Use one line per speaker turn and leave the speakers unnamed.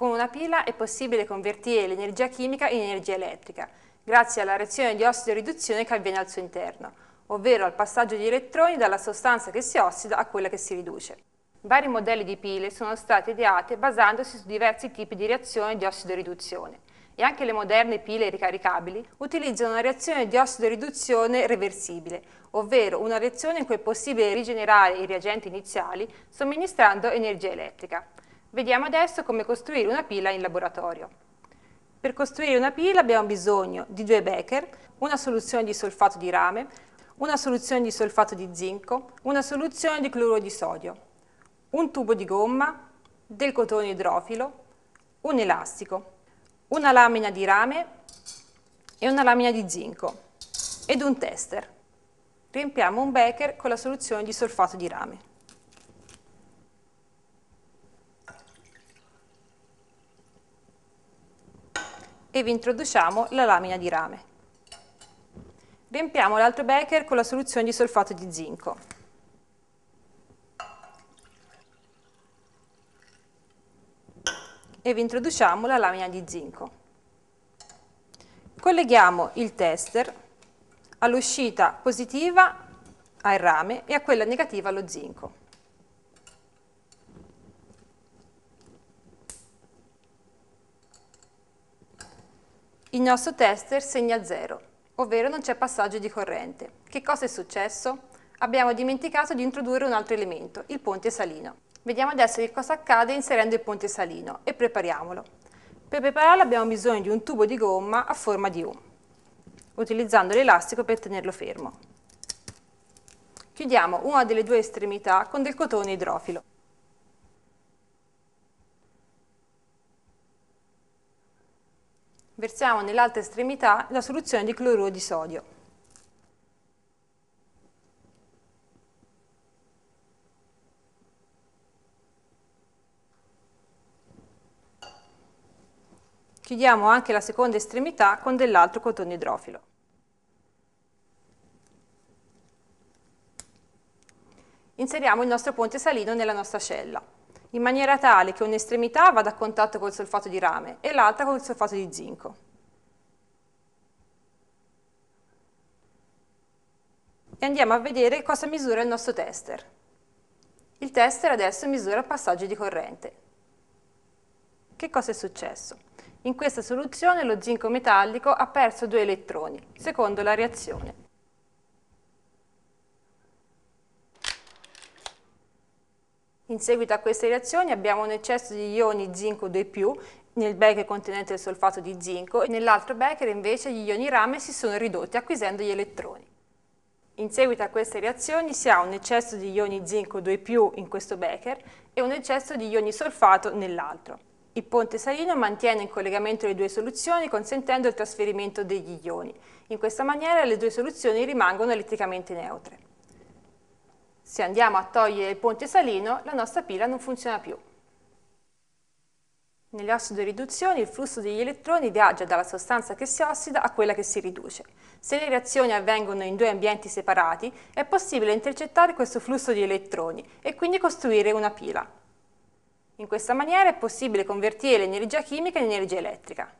Con una pila è possibile convertire l'energia chimica in energia elettrica, grazie alla reazione di ossido-riduzione che avviene al suo interno, ovvero al passaggio di elettroni dalla sostanza che si ossida a quella che si riduce. Vari modelli di pile sono stati ideati basandosi su diversi tipi di reazioni di ossido-riduzione e anche le moderne pile ricaricabili utilizzano una reazione di ossido-riduzione reversibile, ovvero una reazione in cui è possibile rigenerare i reagenti iniziali somministrando energia elettrica. Vediamo adesso come costruire una pila in laboratorio. Per costruire una pila abbiamo bisogno di due becher, una soluzione di solfato di rame, una soluzione di solfato di zinco, una soluzione di cloruro di sodio, un tubo di gomma, del cotone idrofilo, un elastico, una lamina di rame e una lamina di zinco ed un tester. Riempiamo un becher con la soluzione di solfato di rame. E vi introduciamo la lamina di rame. Riempiamo l'altro becher con la soluzione di solfato di zinco. E vi introduciamo la lamina di zinco. Colleghiamo il tester all'uscita positiva al rame e a quella negativa allo zinco. Il nostro tester segna 0 ovvero non c'è passaggio di corrente. Che cosa è successo? Abbiamo dimenticato di introdurre un altro elemento, il ponte salino. Vediamo adesso che cosa accade inserendo il ponte salino e prepariamolo. Per prepararlo abbiamo bisogno di un tubo di gomma a forma di U, utilizzando l'elastico per tenerlo fermo. Chiudiamo una delle due estremità con del cotone idrofilo. Versiamo nell'altra estremità la soluzione di cloruro di sodio. Chiudiamo anche la seconda estremità con dell'altro cotone idrofilo. Inseriamo il nostro ponte salino nella nostra cella in maniera tale che un'estremità vada a contatto col solfato di rame e l'altra col solfato di zinco. E andiamo a vedere cosa misura il nostro tester. Il tester adesso misura il passaggio di corrente. Che cosa è successo? In questa soluzione lo zinco metallico ha perso due elettroni, secondo la reazione. In seguito a queste reazioni abbiamo un eccesso di ioni zinco 2+, nel becher contenente il solfato di zinco e nell'altro becher invece gli ioni rame si sono ridotti acquisendo gli elettroni. In seguito a queste reazioni si ha un eccesso di ioni zinco 2+, in questo becher e un eccesso di ioni solfato nell'altro. Il ponte salino mantiene in collegamento le due soluzioni consentendo il trasferimento degli ioni. In questa maniera le due soluzioni rimangono elettricamente neutre. Se andiamo a togliere il ponte salino, la nostra pila non funziona più. Nelle ossido-riduzioni il flusso degli elettroni viaggia dalla sostanza che si ossida a quella che si riduce. Se le reazioni avvengono in due ambienti separati, è possibile intercettare questo flusso di elettroni e quindi costruire una pila. In questa maniera è possibile convertire l'energia chimica in energia elettrica.